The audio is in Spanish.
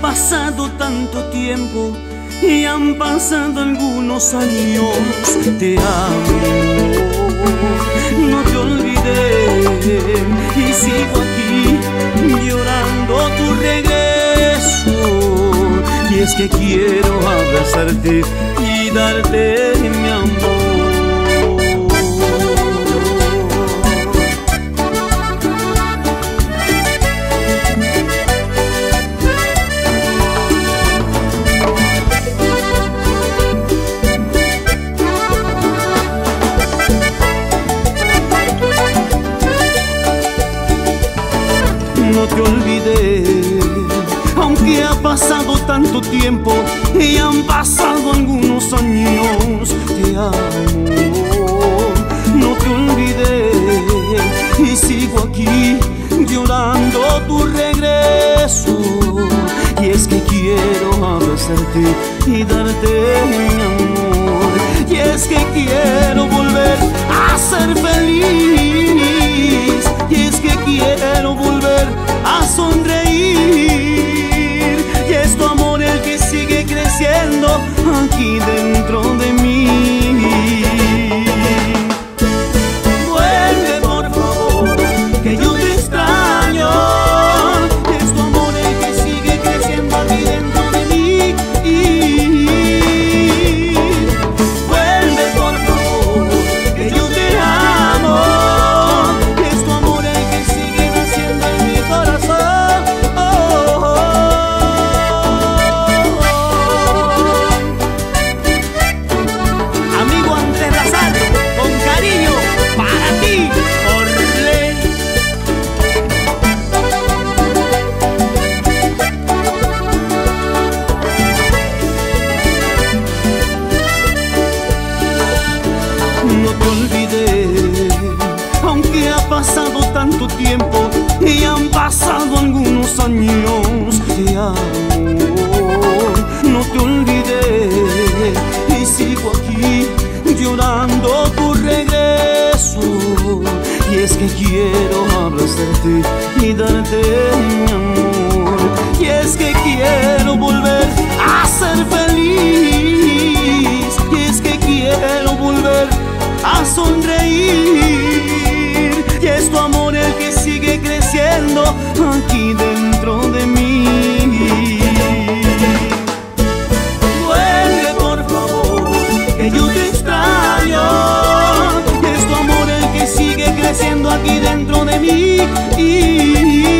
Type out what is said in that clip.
pasado tanto tiempo y han pasado algunos años. Te amo, no te olvidé y sigo aquí llorando tu regreso. Y es que quiero abrazarte y darte mi amor. Te olvidé. Aunque ha pasado tanto tiempo y han pasado algunos años, te amo, no te olvidé. Y sigo aquí llorando tu regreso. Y es que quiero abrazarte y darte mi amor. Y es que quiero te olvidé, aunque ha pasado tanto tiempo y han pasado algunos años, te amo, no te olvidé y sigo aquí llorando tu regreso. Y es que quiero abrazarte y darte a sonreír. Y es tu amor el que sigue creciendo aquí dentro de mí. Vuelve por favor, que yo te extraño. Y es tu amor el que sigue creciendo aquí dentro de mí.